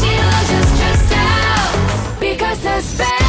She just because the space.